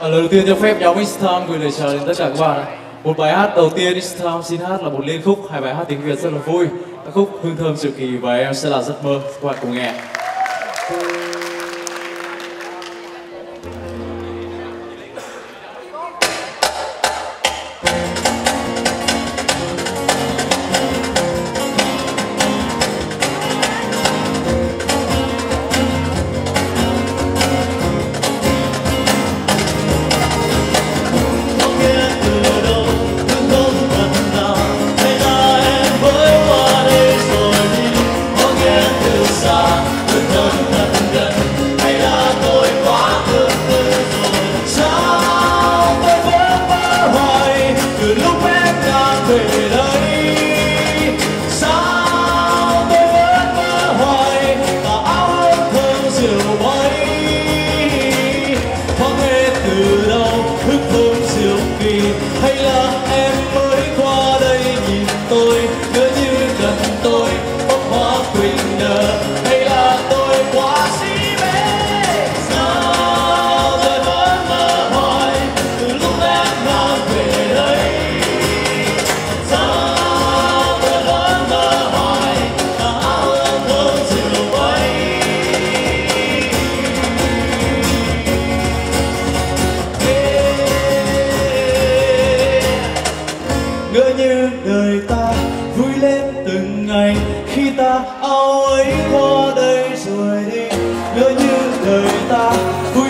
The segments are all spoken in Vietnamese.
À, lời đầu tiên cho phép nhóm It's Time gửi lời chào đến tất cả các bạn. Một bài hát đầu tiên It's Time xin hát là một liên khúc, hai bài hát tiếng Việt rất là vui. Ca khúc Hương thơm diệu kỳ và em sẽ là giấc mơ. Các bạn cùng nghe. Không away. Đời ta vui lên từng ngày. Khi ta ao ấy qua đây rồi đi ngỡ như đời ta vui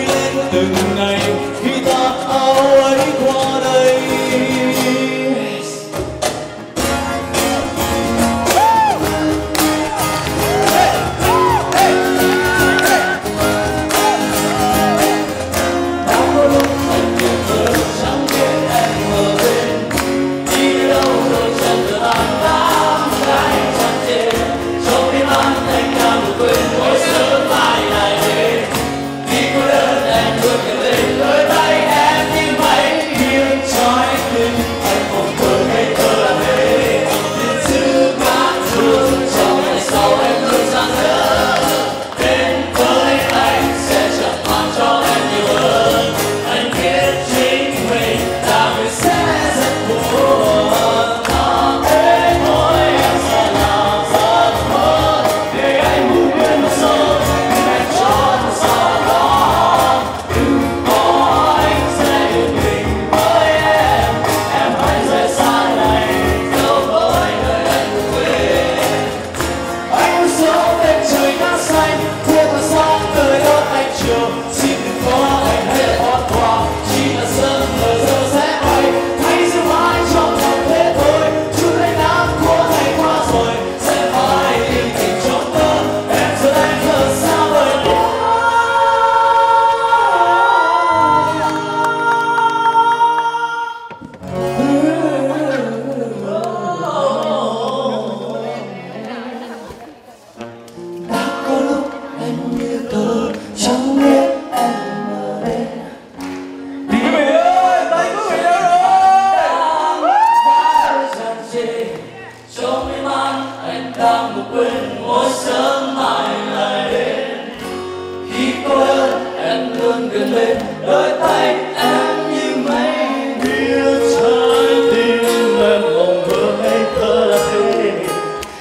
Ta đang một quên mỗi sớm mai lại đến khi cô đơn em luôn gần bên, đôi tay em như mây biết trái tim em mộng mơ hay thơ là thế.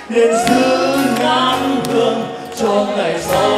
Nên giữ ngàn hương cho ngày sau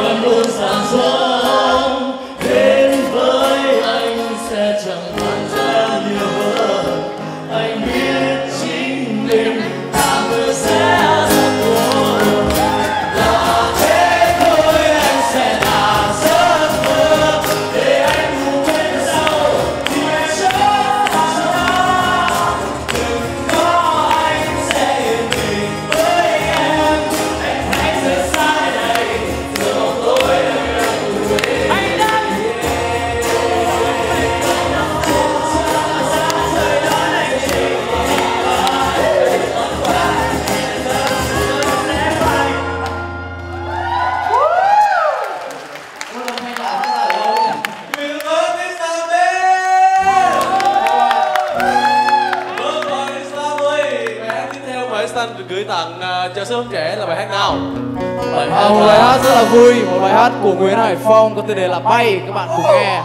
Islam được gửi tặng uh, cho số trẻ là bài hát nào? Bài À, một bài hát rất là vui, một bài hát của Nguyễn Hải Phong có tiêu đề là Bay, các bạn cùng nghe.